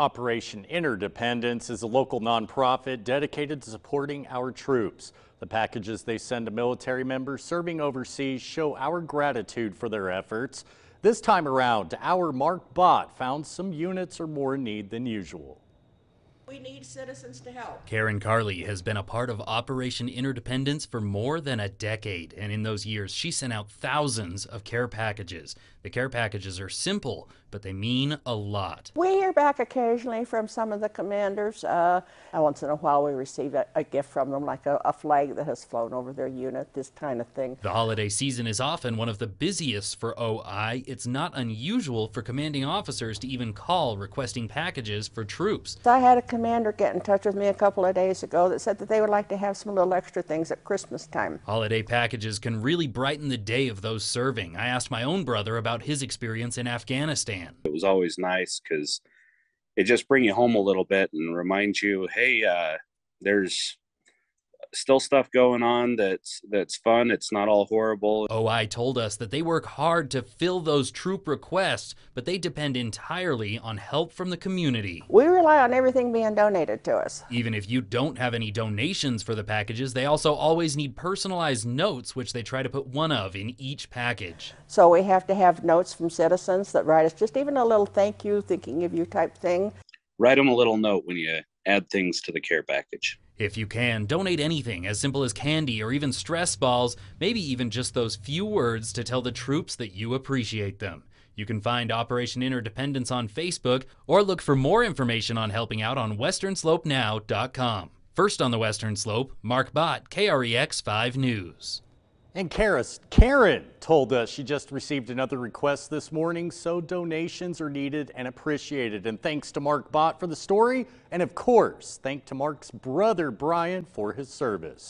Operation Interdependence is a local nonprofit dedicated to supporting our troops. The packages they send to military members serving overseas show our gratitude for their efforts. This time around, our Mark Bott found some units are more in need than usual. We need citizens to help. Karen Carley has been a part of Operation Interdependence for more than a decade, and in those years, she sent out thousands of care packages. The care packages are simple, but they mean a lot. We hear back occasionally from some of the commanders. Uh, once in a while, we receive a, a gift from them, like a, a flag that has flown over their unit, this kind of thing. The holiday season is often one of the busiest for OI. It's not unusual for commanding officers to even call requesting packages for troops. I had a commander get in touch with me a couple of days ago that said that they would like to have some little extra things at Christmas time. Holiday packages can really brighten the day of those serving. I asked my own brother about his experience in Afghanistan. It was always nice because it just bring you home a little bit and remind you, hey, uh, there's still stuff going on that's that's fun. It's not all horrible. Oh, OI told us that they work hard to fill those troop requests, but they depend entirely on help from the community. We rely on everything being donated to us. Even if you don't have any donations for the packages, they also always need personalized notes, which they try to put one of in each package. So we have to have notes from citizens that write us just even a little thank you, thinking of you type thing. Write them a little note when you add things to the care package. If you can, donate anything as simple as candy or even stress balls, maybe even just those few words to tell the troops that you appreciate them. You can find Operation Interdependence on Facebook or look for more information on helping out on westernslopenow.com. First on the Western Slope, Mark Bott, KREX 5 News. And Karen told us she just received another request this morning, so donations are needed and appreciated. And thanks to Mark Bott for the story, and of course, thank to Mark's brother Brian for his service.